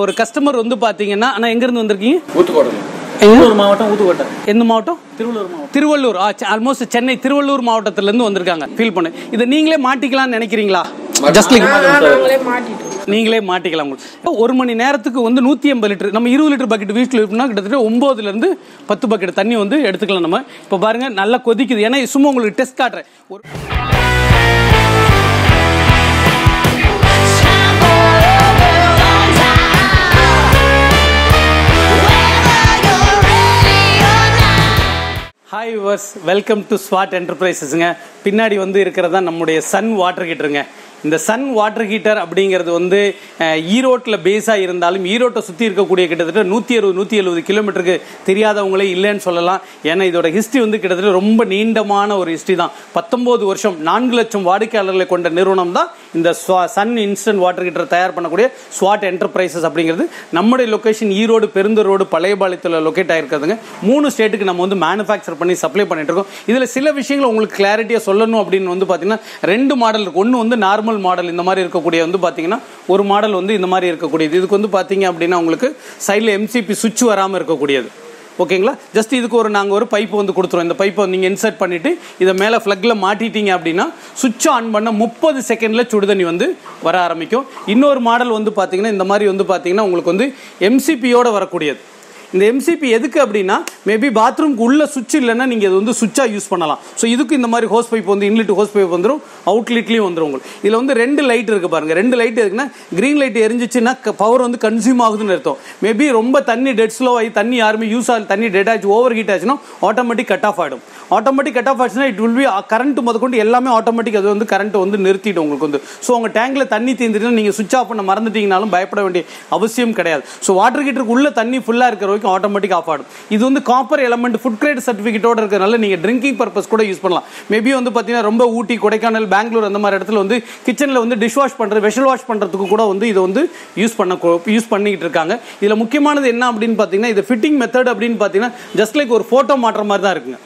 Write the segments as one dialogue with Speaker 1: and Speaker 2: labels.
Speaker 1: ஒரு கஸ்டமர் வந்து பாத்தீங்கன்னா ஆனா எங்க இருந்து வந்திருக்கீங்க?
Speaker 2: ஊத்துக்கோட்டை. மாவட்டம் ஊத்துக்கோட்டை.
Speaker 1: எந்த மாவட்டம்?
Speaker 2: திருவள்ளூர் மாவட்டம்.
Speaker 1: திருவள்ளூர். ஆல்மோஸ்ட் சென்னை திருவள்ளூர் மாவட்டத்துல இருந்து வந்திருக்காங்க. ஃபீல் பண்ணு. இதை நீங்களே மாட்டிக்கலாம்னு நினைக்கிறீங்களா? ஜஸ்ட் லைக்
Speaker 3: நாங்களே
Speaker 1: மாட்டிக்கலாம் உங்களுக்கு. ஒரு மணி நேரத்துக்கு வந்து நூத்தி எண்பது லிட்டர் நம்ம இருபது லிட்டர் பக்கெட் வீட்டில் இருக்குன்னா கிட்டத்தட்ட ஒன்பதுல இருந்து பத்து பக்கெட் தண்ணி வந்து எடுத்துக்கலாம் நம்ம. இப்போ பாருங்க நல்லா கொதிக்குது. ஏன்னா சும்மா உங்களுக்கு டெஸ்ட் காட்டுறேன். ஒரு ஹாய் வர்ஸ் வெல்கம் டு ஸ்வாட் என்டர்பிரைசஸுங்க பின்னாடி வந்து இருக்கிறதா நம்முடைய சன் வாட்டர் கிட்டருங்க இந்த சன் வாட்டர் ஹீட்டர் அப்படிங்கிறது வந்து ஈரோட்டில் பேஸாக இருந்தாலும் ஈரோட்டை சுற்றி இருக்கக்கூடிய கிட்டத்தட்ட நூற்றி அறுபது நூற்றி எழுபது கிலோமீட்டருக்கு தெரியாதவங்களே இல்லைன்னு சொல்லலாம். ஏன்னா இதோட ஹிஸ்ட்ரி வந்து கிட்டத்தட்ட ரொம்ப நீண்டமான ஒரு ஹிஸ்ட்ரி தான். பத்தொம்போது வருஷம் நான்கு லட்சம் வாடிக்கையாளர்களை கொண்ட நிறுவனம் தான் இந்த ஸ்வா- சன் இன்ஸ்டன்ட் வாட்டர் ஹீட்டர் தயார் பண்ணக்கூடிய ஸ்வாட் என்டர்பிரைசஸ் அப்படிங்கிறது. நம்முடைய லொக்கேஷன் ஈரோடு பெருந்தரோடு ரோடு பழையபாளையத்தில் லொக்கேட் ஆகிருக்கிறதுங்க மூணு ஸ்டேட்டுக்கு நம்ம வந்து மேனுஃபேக்சர் பண்ணி சப்ளை பண்ணிட்டு இருக்கோம். இதில் சில விஷயங்கள் உங்களுக்கு கிளாரிட்டியாக சொல்லணும் அப்படின்னு வந்து பார்த்தீங்கன்னா ரெண்டு மாடல் இருக்குது ஒன்று வந்து நார்மல் மாடல் இந்த மாதிரி இருக்கக்கூடிய வந்து பார்த்தீங்கன்னா ஒரு மாடல் வந்து இந்த மாதிரி இருக்கக்கூடியது. இதுக்கு வந்து பார்த்தீங்க அப்படின்னா உங்களுக்கு சைடில் எம்சிபி சுவிட்ச் வராமல் இருக்கக்கூடியது. ஓகேங்களா? ஜஸ்ட் இதுக்கு ஒரு நாங்கள் ஒரு பைப் வந்து கொடுத்துருவோம். இந்த பைப்பை நீங்கள் இன்சர்ட் பண்ணிட்டு இதை மேலே ஃப்ளக்கில் மாட்டிட்டீங்க அப்படின்னா சுவிட்ச் ஆன் பண்ண முப்பது செகண்டில் சுடுதண்ணி வந்து வர ஆரம்பிக்கும். இன்னொரு மாடல் வந்து பார்த்தீங்கன்னா இந்த மாதிரி வந்து பார்த்தீங்கன்னா உங்களுக்கு வந்து எம்சிபியோட வரக்கூடியது. இந்த எம்சிபி எதுக்கு அப்படின்னா மேபி பாத்ரூம்க்கு உள்ள சுவிட்ச் இல்லைன்னா நீங்கள் இது வந்து சுவிட்சாக யூஸ் பண்ணலாம். ஸோ இதுக்கு இந்த மாதிரி ஹோஸ் பைப் வந்து இன்லெட் ஹோஸ் பைப் வந்துடும் அவுட்லெட்லேயும் வந்துடும் உங்களுக்கு. இதில் வந்து ரெண்டு லைட் இருக்கு பாருங்க. ரெண்டு லைட் இருக்குன்னா க்ரீன் லைட் எரிஞ்சிச்சுன்னா பவர் வந்து கன்சியூம் ஆகுதுன்னு அர்த்தம். மேபி ரொம்ப தண்ணி டெட் ஸ்லோ ஆகி தண்ணி யாருமே யூஸ் ஆகி தண்ணி டெட் ஆச்சு ஓவர் ஹீட் ஆச்சுன்னா ஆட்டோமேட்டிக் கட் ஆஃப் ஆகிடும் ஆட்டோமேட்டிக் கட் ஆஃப் ஆச்சுன்னா இட் வில் பி கரண்ட் முதற்கொண்டு எல்லாமே ஆட்டோமேட்டிக் அது வந்து கரண்ட் வந்து நிறுத்திடும் உங்களுக்கு வந்து. ஸோ உங்கள் டேங்கில் தண்ணி தீர்ந்துட்டுனா நீங்கள் சுவிட்ச் ஆஃப் பண்ண மறந்துட்டீங்கனாலும் பயப்பட வேண்டிய அவசியம் கிடையாது. ஸோ வாட்டர் ஹீட்டருக்கு உள்ள தண்ணி ஃபுல்லாக இருக்கிற வரைக்கும் ஆட்டோமேட்டிக் ஆஃப் ஆகும் இது வந்து காப்பர் எலமெண்ட் ஃபுட் கிரேட் சர்டிஃபிகேட்டோட இருக்கிறனால நீங்கள் ட்ரிங்கிங் பர்பஸ் கூட யூஸ் பண்ணலாம். மேபி வந்து பார்த்தீங்கன்னா ரொம்ப ஊட்டி கொடைக்கானல் பெங்களூர் அந்த மாதிரி இடத்துல வந்து கிச்சனில் வந்து டிஷ் வாஷ் பண்ணுறது வெஷல் வாஷ் பண்ணுறதுக்கு கூட வந்து இதை வந்து யூஸ் பண்ண யூஸ் பண்ணிக்கிட்டு இருக்காங்க. இதில் முக்கியமானது என்ன அப்படின்னு பார்த்தீங்கன்னா இது ஃபிட்டிங் மெத்தட் அப்படின்னு பார்த்தீங்கன்னா ஜஸ்ட் லைக் ஒரு ஃபோட்டோ மாற்ற மாதிரி தான் இருக்குங்க.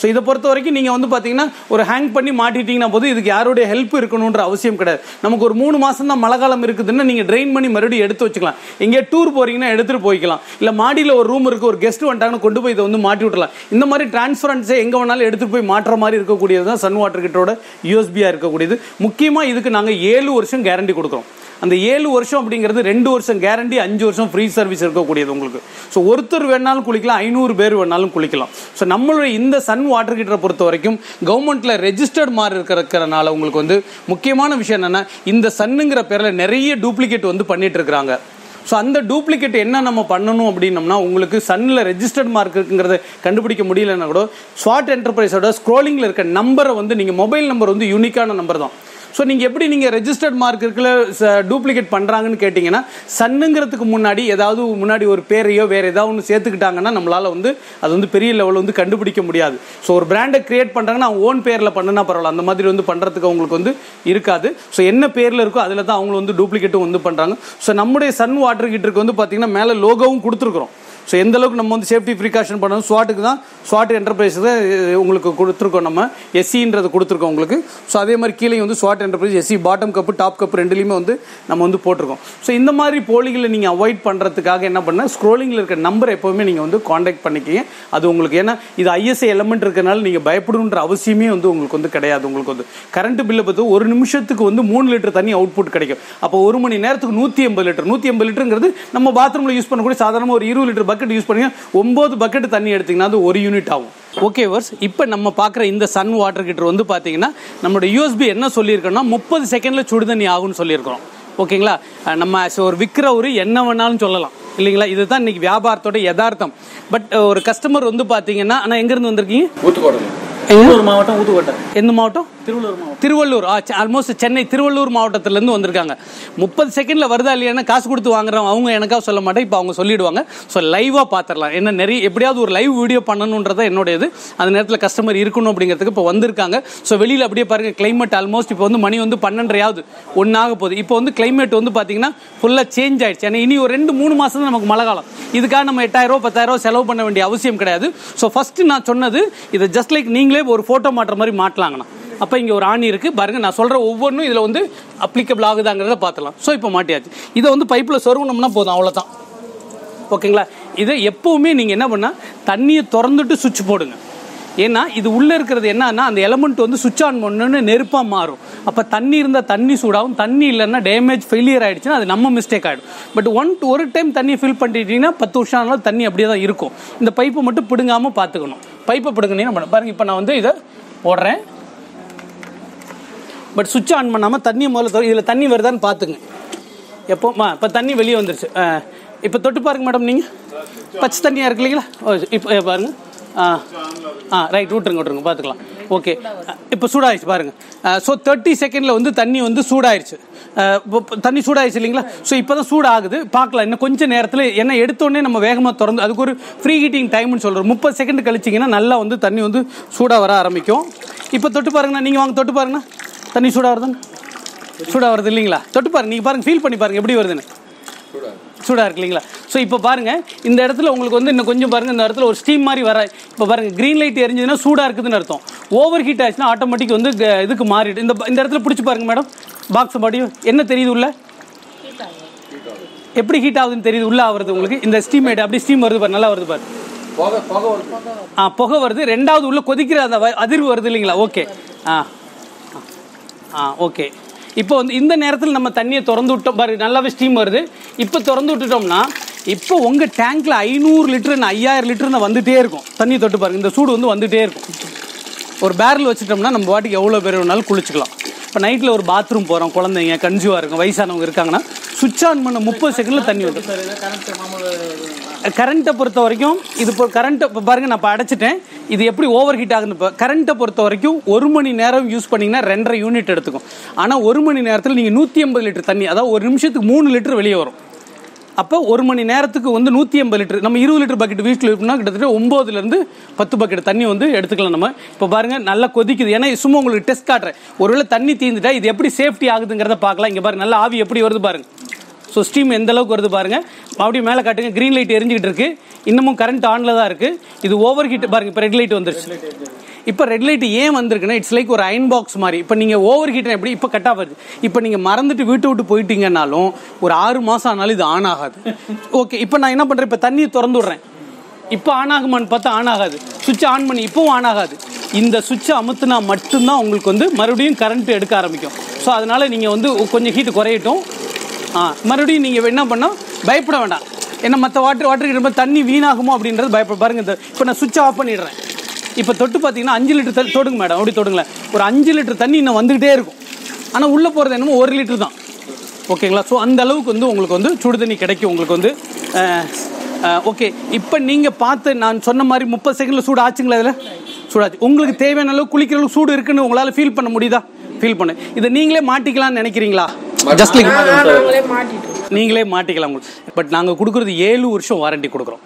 Speaker 1: ஸோ இதை பொறுத்த வரைக்கும் நீங்கள் வந்து பார்த்தீங்கன்னா ஒரு ஹேங் பண்ணி மாட்டிட்டீங்கன்னா போது இதுக்கு யாருடைய ஹெல்ப் இருக்கணுன்ற அவசியம் கிடையாது. நமக்கு ஒரு மூணு மாதம் தான் மழை காலம் இருக்குதுன்னா நீங்கள் ட்ரெயின் பண்ணி மறுபடியும் எடுத்து வச்சுக்கலாம். எங்கேயா டூர் போகிறீங்கன்னா எடுத்துகிட்டு போய்க்கலாம். இல்லை மாடியில் ஒரு ரூம் இருக்குது ஒரு கெஸ்ட் வந்துட்டாங்கன்னு கொண்டு போய் இதை வந்து மாட்டி விடலாம் இந்த மாதிரி டிரான்ஸ்பரன்ஸை எங்கே வேணாலும் எடுத்துகிட்டு போய் மாட்டுற மாதிரி இருக்கக்கூடியது தான் சன் வாட்டர் கிட்டோட யூஎஸ்பியாக இருக்கக்கூடியது. முக்கியமாக இதுக்கு நாங்கள் ஏழு வருஷம் கேரண்டி கொடுக்குறோம். அந்த ஏழு வருஷம் அப்படிங்கிறது ரெண்டு வருஷம் கேரண்டி அஞ்சு வருஷம் ஃப்ரீ சர்வீஸ் இருக்கக்கூடியது உங்களுக்கு. ஸோ ஒருத்தர் வேணாலும் குளிக்கலாம் ஐநூறு பேர் வேணாலும் குளிக்கலாம். ஸோ நம்மளுடைய இந்த சன் வாட்டர் ஹீட்டரை பொறுத்த வரைக்கும் கவர்மெண்ட்ல ரெஜிஸ்டர்ட் மாதிரி இருக்கிறதுனால உங்களுக்கு வந்து முக்கியமான விஷயம் என்னன்னா இந்த சன்னுங்கிற பேரில் நிறைய டூப்ளிகேட் வந்து பண்ணிட்டு இருக்கிறாங்க. ஸோ அந்த டூப்ளிகேட் என்ன நம்ம பண்ணணும் அப்படின்னம்னா உங்களுக்கு சன்னில் ரெஜிஸ்டர்ட் மார்க் இருக்குங்கிறத கண்டுபிடிக்க முடியலன்னா கூட ஸ்வாட் என்டர்பிரைஸோட ஸ்க்ரோலிங்கில் இருக்க நம்பரை வந்து நீங்கள் மொபைல் நம்பர் வந்து யூனிக்கான நம்பர் தான். ஸோ நீங்கள் எப்படி நீங்கள் ரெஜிஸ்டர்ட் மார்க் இருக்குல்ல டூப்ளிகேட் பண்ணுறாங்கன்னு கேட்டிங்கன்னா சன்னுங்கிறதுக்கு முன்னாடி ஏதாவது முன்னாடி ஒரு பேரையோ வேறு ஏதாவது ஒன்று சேர்த்துக்கிட்டாங்கன்னா நம்மளால் வந்து அது வந்து பெரிய லெவலில் வந்து கண்டுபிடிக்க முடியாது. ஸோ ஒரு பிராண்டை கிரியேட் பண்ணுறாங்கன்னா அவங்க ஓன் பேரில் பண்ணுனா பரவாயில்ல. அந்த மாதிரி வந்து பண்ணுறதுக்கு அவங்களுக்கு வந்து இருக்காது. ஸோ என்ன பேரில் இருக்கோ அதில் தான் அவங்க வந்து டூப்ளிகேட்டும் வந்து பண்ணுறாங்க ஸோ நம்முடைய சன் வாட்டர் ஹீட்டருக்கு வந்து பார்த்தீங்கன்னா மேலே லோகோவும் கொடுத்துருக்குறோம். ஸோ எந்த அளவுக்கு நம்ம வந்து சேஃப்டி ப்ரிகாஷன் பண்ணணும்? ஸ்வாட்டுக்கு தான் ஸ்வாட் என்டர்பிரைஸ் தான் உங்களுக்கு கொடுத்துருக்கோம் நம்ம. எஸ்சின்றது கொடுத்துருக்கோம் உங்களுக்கு. ஸோ அதே மாதிரி கீழே வந்து Swat enterprise SC bottom cup top cup ரெண்டுலையுமே வந்து நம்ம வந்து போட்டிருக்கோம். ஸோ இந்த மாதிரி போலிகளை நீங்கள் அவாய்ட் பண்ணுறதுக்காக என்ன பண்ண ஸ்க்ரோலிங்கில் இருக்க நம்பர் எப்போவுமே நீங்கள் வந்து காண்டாக்ட் பண்ணிக்கிங்க. அது உங்களுக்கு ஏன்னா இது ஐஎஸ்ஐ எலமெண்ட் இருக்கனால நீங்கள் பயப்படணுன்ற அவசியமே வந்து உங்களுக்கு வந்து கிடையாது. உங்களுக்கு வந்து கரண்ட் பில்லை பார்த்து ஒரு நிமிஷத்துக்கு வந்து மூணு லிட்டர் தண்ணி அவுட்புட் கிடைக்கும். அப்போ ஒரு மணி நேரத்துக்கு நூற்றி ஐம்பது லிட்டர். நூற்றி ஐம்பது லிட்டருங்கிறது நம்ம பாத்ரூமில் யூஸ் பண்ணக்கூடிய சாதாரணமாக ஒரு இருபது லிட்டர் பக்கெட் யூஸ் பண்ணி ஒம்பது பக்கெட் தண்ணி எடுத்தீங்கன்னா அது ஒரு யூனிட் ஆகும். ஓகே வர்ஸ் இப்போ நம்ம பார்க்குற இந்த சன் வாட்டர் ஹீட்டர் வந்து பார்த்தீங்கன்னா நம்மளோட யூஎஸ்பி என்ன சொல்லியிருக்கோம்னா முப்பது செகண்டில் சுடுதண்ணி ஆகும்னு சொல்லியிருக்கிறோம். ஓகேங்களா நம்ம ஒரு விற்கிறவரு என்ன வேணாலும் சொல்லலாம். இல்லைங்களா? இதுதான் இன்னைக்கு வியாபாரத்தோட யதார்த்தம். பட் ஒரு கஸ்டமர் வந்து பார்த்தீங்கன்னா ஆனால் எங்கேருந்து வந்திருக்கீங்க?
Speaker 2: ஊத்துக்கோட்டை. திருவள்ளூர் மாவட்டம் ஊத்துக்கோட்டை.
Speaker 1: எந்த மாவட்டம்?
Speaker 2: திருவள்ளூர்
Speaker 1: ஆல்மோஸ்ட் சென்னை திருவள்ளூர் மாவட்டத்திலேருந்து வந்திருக்காங்க. முப்பது செகண்டில் வருதா இல்லையானா காசு கொடுத்து வாங்குறவங்க அவங்க எனக்காக சொல்ல மாட்டேன் இப்போ அவங்க சொல்லிடுவாங்க. ஸோ லைவாக பார்த்துடலாம் என்ன நிறைய எப்படியாவது ஒரு லைவ் வீடியோ பண்ணணுன்றதை என்னோட இது அந்த நேரத்தில் கஸ்டமர் இருக்கணும் அப்படிங்கிறதுக்கு இப்போ வந்திருக்காங்க. ஸோ வெளியில் அப்படியே பாருங்கள் கிளைமேட் ஆல்மோஸ்ட் இப்போ வந்து மணி வந்து பன்னெண்டரையாவது ஒன்றாக போகுது. இப்போ வந்து கிளைமேட் வந்து பார்த்தீங்கன்னா ஃபுல்லாக சேஞ்ச் ஆயிடுச்சு. ஏன்னா இனி ஒரு ரெண்டு மூணு மாதம் தான் நமக்கு மழை காலம். இதுக்காக நம்ம எட்டாயிரம் பத்தாயிரம் செலவு பண்ண வேண்டிய அவசியம் கிடையாது. ஸோ ஃபஸ்ட்டு நான் சொன்னது இதை ஜஸ்ட் லைக் நீங்களே ஒரு ஃபோட்டோ மாட்டுற மாதிரி மாட்டலாங்கண்ணா. அப்போ இங்கே ஒரு ஆணி இருக்குது பாருங்கள் நான் சொல்கிற ஒவ்வொன்றும் இதில் வந்து அப்ளிகபிள் ஆகுதாங்கிறத பார்த்துலாம். ஸோ இப்போ மாட்டியாச்சு. இதை வந்து பைப்பில் சொருகணும்னா போதும் அவ்வளோதான் ஓகேங்களா? இதை எப்போவுமே நீங்கள் என்ன பண்ணால் தண்ணியை திறந்துட்டு சுவிட்ச் போடுங்க. ஏன்னா இது உள்ளே இருக்கிறது என்னன்னா அந்த எலமெண்ட் வந்து சுவிட்ச் ஆன் பண்ணணுன்னு நெருப்பாக மாறும். அப்போ தண்ணி இருந்தால் தண்ணி சூடாகும். தண்ணி இல்லைன்னா டேமேஜ் ஃபெயிலியர் ஆகிடுச்சுன்னா அது நம்ம மிஸ்டேக் ஆகிடும் பட் ஒன் ஒரு டைம் தண்ணியை ஃபில் பண்ணிட்டீங்கன்னா பத்து வருஷம் ஆனாலும் தண்ணி அப்படியே தான் இருக்கும். இந்த பைப்பை மட்டும் பிடுங்காமல் பார்த்துக்கணும். பைப்பை பிடுங்கினீங்கன்னா பாருங்கள் இப்போ நான் வந்து இதை போடுறேன். பட் சுவிட்ச் ஆன் பண்ணாமல் தண்ணி முதல்ல இதில் தண்ணி வருதான்னு பார்த்துங்க எப்போ இப்போ தண்ணி வெளியே வந்துருச்சு. இப்போ தொட்டு பாருங்க மேடம் நீங்கள் பச்சை தண்ணியாக இருக்கு இல்லைங்களா? ஓ இப்போ பாருங்க. ஆ ஆ ரைட் விட்ருங்க விட்ருங்க பார்த்துக்கலாம் ஓகே இப்போ சூடாயிடுச்சு பாருங்க. ஸோ தேர்ட்டி செகண்டில் வந்து தண்ணி வந்து சூடாயிருச்சு தண்ணி சூடாயிருச்சு இல்லைங்களா? ஸோ இப்போ தான் சூடாகுது. பார்க்கலாம் இன்னும் கொஞ்சம் நேரத்தில் என்ன எடுத்தோடனே நம்ம வேகமாக திறந்து அதுக்கு ஒரு ஃப்ரீ ஹீட்டிங் டைம்னு சொல்கிறோம் முப்பது செகண்ட் கழிச்சிங்கன்னா நல்லா வந்து தண்ணி வந்து சூடாக வர ஆரம்பிக்கும். இப்போ தொட்டு பாருங்கண்ணா நீங்கள் வாங்க தொட்டு பாருங்கண்ணா. தண்ணி சூடாக வருதுன்னு சூடாக வருது இல்லைங்களா? தொட்டு பாருங்க நீங்கள் பாருங்க ஃபீல் பண்ணி பாருங்க எப்படி வருதுன்னு. சூடாக இருக்கு இல்லைங்களா? ஸோ இப்போ பாருங்க இந்த இடத்துல உங்களுக்கு வந்து இன்னும் கொஞ்சம் பாருங்க இந்த இடத்துல ஒரு ஸ்டீம் மாதிரி வர இப்போ பாருங்க க்ரீன் லைட் எரிஞ்சதுன்னா சூடாக இருக்குதுன்னு அர்த்தம். ஓவர் ஹீட் ஆச்சுன்னா ஆட்டோமேட்டிக் வந்து இதுக்கு மாறிடும். இந்த இந்த இடத்துல பிடிச்சி பாருங்க மேடம் பாக்ஸ் பாடி என்ன தெரியுது உள்ள? எப்படி ஹீட் ஆகுதுன்னு தெரியுது உள்ள ஆகுறது உங்களுக்கு? இந்த ஸ்டீம் ஹைட் அப்படி ஸ்டீம் வருது பாரு நல்லா வருது பாரு. ஆ புகை வருது. ரெண்டாவது உள்ள கொதிக்கிற அந்த அதிர்வு வருது இல்லைங்களா? ஓகே ஆ. ஆ ஓகே. இப்போ வந்து இந்த நேரத்தில் நம்ம தண்ணியை திறந்து விட்டோம். பாரு நல்லாவே ஸ்டீம் வருது. இப்போ திறந்து விட்டுட்டோம்னா இப்போ உங்கள் டேங்க்கில் ஐநூறு லிட்டருன்னு ஐயாயிரம் லிட்டருன்னு வந்துகிட்டே இருக்கும். தண்ணி தொட்டு பாருங்க இந்த சூடு வந்து வந்துகிட்டே இருக்கும். ஒரு பேரல் வச்சுட்டோம்னா நம்ம பாட்டுக்கு எவ்வளோ பேர் வேணாலும் குளிச்சுக்கலாம். இப்போ நைட்டில் ஒரு பாத்ரூம் போகிறோம் குழந்தைங்க கன்ஜுவாக இருக்கும் வயசானவங்க இருக்காங்கன்னா சுவிட்ச் ஆன் பண்ண முப்பது செகண்டில் தண்ணி வந்து கரண்ட்டை பொறுத்த வரைக்கும் இது இப்போ கரண்ட்டை இப்போ பாருங்கள் நான் இப்போ அடைச்சிட்டேன். இது எப்படி ஓவர் ஹீட் ஆகுது இப்போ கரண்ட்டை பொறுத்த வரைக்கும் ஒரு மணி நேரம் யூஸ் பண்ணீங்கன்னா ரெண்டரை யூனிட் எடுத்துக்கும். ஆனால் ஒரு மணி நேரத்தில் நீங்கள் நூற்றி ஐம்பது லிட்டர் தண்ணி அதாவது ஒரு நிமிஷத்துக்கு மூணு லிட்டர் வெளியே வரும். அப்போ ஒரு மணி நேரத்துக்கு வந்து நூற்றி ஐம்பது லிட்டர் நம்ம இருபது லிட்டர் பக்கெட் வீட்டில் இருக்குன்னா கிட்டத்தட்ட ஒம்போதுலேருந்து பத்து பக்கெட் தண்ணி வந்து எடுத்துக்கலாம் நம்ம. இப்போ பாருங்க நல்லா கொதிக்குது. ஏன்னா சும்மா உங்களுக்கு டெஸ்ட் காட்டுறேன். ஒருவேளை தண்ணி தீர்ந்துட்டா இது எப்படி சேஃப்டி ஆகுதுங்கிறத பார்க்கலாம். இங்கே பாருங்கள் நல்லா ஆவி எப்படி வருது பாருங்கள் ஸோ ஸ்டீம் எந்த அளவுக்கு வருது பாருங்கள் மறுபடியும் மேலே காட்டுங்க. க்ரீன் லைட் எரிஞ்சிக்கிட்டு இருக்கு. இன்னமும் கரண்ட் ஆனில் தான் இருக்கு. இது ஓவர் ஹீட் பாருங்க. இப்போ ரெட் லைட் வந்துருச்சு. இப்போ ரெட் லைட் ஏன் வந்திருக்குன்னா இட்ஸ் லைக் ஒரு அயன் பாக்ஸ் மாதிரி. இப்போ நீங்கள் ஓவர் ஹீட் எப்படி? இப்போ கட் ஆகுது இப்போ நீங்கள் மறந்துட்டு வீட்டை விட்டு போயிட்டீங்கன்னாலும் ஒரு ஆறு மாதம் ஆனாலும் இது ஆன் ஆகாது. ஓகே இப்போ நான் என்ன பண்ணுறேன் இப்போ தண்ணியை திறந்து விட்றேன். இப்போ ஆன் ஆகுமான்னு பார்த்தா ஆன் ஆகாது. சுவிட்ச் ஆன் பண்ணி இப்போவும் ஆன் ஆகாது. இந்த சுவிட்சை அமுத்துனா மட்டும்தான் உங்களுக்கு வந்து மறுபடியும் கரண்ட் எடுக்க ஆரம்பிக்கும். ஸோ அதனால் நீங்கள் வந்து கொஞ்சம் ஹீட்டு குறையட்டும். ஆ மறுபடியும் நீங்கள் என்ன பண்ணால் பயப்பட வேண்டாம். ஏன்னா மற்ற வாட்டர் வாட்டர் ரொம்ப தண்ணி வீணாகுமோ அப்படின்றது பயப்பட பாருங்க இப்போ நான் சுவிட்ச் ஆஃப் பண்ணிடுறேன். இப்போ தொட்டு பார்த்தீங்கன்னா அஞ்சு லிட்டர் தண்ணி தொடுங்க மேடம் அப்படி தொடுங்களேன். ஒரு அஞ்சு லிட்டர் தண்ணி இன்னும் வந்துகிட்டே இருக்கும். ஆனால் உள்ளே போகிறது என்னமோ ஒரு லிட்டர் தான். ஓகேங்களா ஸோ அந்த அளவுக்கு வந்து உங்களுக்கு வந்து சுடு தண்ணி கிடைக்கும். உங்களுக்கு வந்து ஓகே இப்போ நீங்கள் பார்த்து நான் சொன்ன மாதிரி முப்பது செகண்டில் சூடு ஆச்சுங்களா இதில்? சூடாச்சு. உங்களுக்கு தேவையான அளவு குளிக்கிற அளவுக்கு சூடு இருக்குன்னு உங்களால் ஃபீல் பண்ண முடியுதா? ஃபீல் பண்ணு. இதை நீங்களே மாட்டிக்கலாம்னு நினைக்கிறீங்களா? ஜஸ்ட் லைக்
Speaker 4: நாங்களே
Speaker 1: மாட்டிக்கலாம் உங்களுக்கு பட் நாங்கள் கொடுக்குறது ஏழு வருஷம் வாரண்டி கொடுக்குறோம்.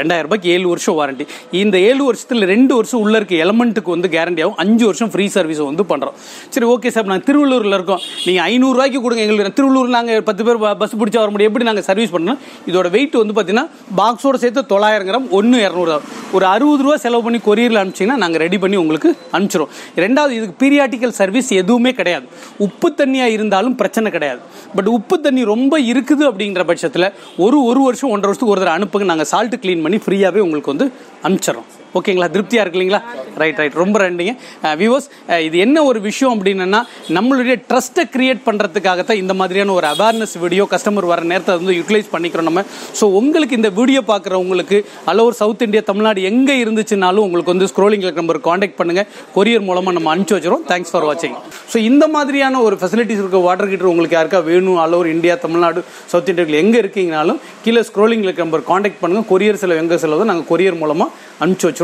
Speaker 1: ரெண்டாயிரம் ரூபாய்க்கு ஏழு வருஷம் வாரண்டி இந்த ஏழு வருஷத்தில் ரெண்டு வருஷம் உள்ள இருக்க எலமெண்ட்டுக்கு வந்து கேரண்டியாகவும் அஞ்சு வருஷம் ஃப்ரீ சர்வீஸ் வந்து பண்ணுறோம் சரி ஓகே சார் நாங்கள் திருவள்ளூரில் இருக்கோம். நீங்கள் ஐநூறுரூவாய்க்கு கொடுங்க. எங்களுக்கு திருவள்ளூர் நாங்கள் பத்து பேர் பஸ் பிடிச்சா வர முடியும். எப்படி நாங்கள் சர்வீஸ் பண்ணணும்? இதோட வெயிட் வந்து பார்த்தீங்கன்னா பாக்ஸோட சேர்த்து தொள்ளாயிரம் கிராம் ஒன்று இரநூறு ஒரு அறுபது ரூபா செலவு பண்ணி கொரியரில் அனுப்பிச்சிங்கன்னா நாங்கள் ரெடி பண்ணி உங்களுக்கு அனுப்பிச்சிரும் ரெண்டாவது இதுக்கு பீரியாட்டிக்கல் சர்வீஸ் எதுவுமே கிடையாது. உப்பு தண்ணியாக இருந்தாலும் பிரச்சனை கிடையாது. பட் உப்பு தண்ணி ரொம்ப இருக்குது அப்படிங்கிற பட்சத்தில் ஒரு ஒரு வருஷம் ஒன்றரை வருஷத்துக்கு ஒரு தடவை அனுப்புங்க. நாங்கள் சால்ட் க்ளீன் பண்ணி ஃப்ரீயாகவே உங்களுக்கு வந்து அனுப்பிச்சிடறோம். ஓகேங்களா? திருப்தியாக இருக்கு இல்லைங்களா? ரைட் ரைட் ரொம்ப ரெண்டுங்க வியூவர்ஸ் இது என்ன ஒரு விஷயம் அப்படின்னா நம்மளுடைய ட்ரஸ்ட்டை கிரியேட் பண்ணுறதுக்காகத்தான் இந்த மாதிரியான ஒரு அவேர்னஸ் வீடியோ கஸ்டமர் வர நேரத்தை வந்து யூட்டிலைஸ் பண்ணிக்கிறோம் நம்ம. ஸோ உங்களுக்கு இந்த வீடியோ பார்க்குறவங்களுக்கு அல்ல சவுத் இந்தியா தமிழ்நாடு எங்கே இருந்துச்சுனாலும் உங்களுக்கு வந்து ஸ்க்ரோலிங் நம்பர் காண்டாக்ட் பண்ணுங்கள் கொரியர் மூலமாக நம்ம அனுப்பிச்சி வச்சிரும் தேங்க்ஸ் ஃபார் வாட்சிங் ஸோ இந்த மாதிரியான ஒரு ஃபெசிலிட்டிஸ் இருக்க வாட்டர் ஹீட்டர் உங்களுக்கு யாருக்கா வேணும்? அல்ல ஒரு இந்தியா தமிழ்நாடு சவுத் இந்தியாவில் எங்கே இருக்கீங்கனாலும் கீழே ஸ்க்ரோலிங் நம்பர் காண்டாக்ட் பண்ணுங்கள் கொரியர் செலவு எங்கே செலவு நாங்கள் கொரியர் மூலமாக அனுப்பிச்சி வச்சிரும்